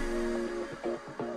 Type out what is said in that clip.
うん。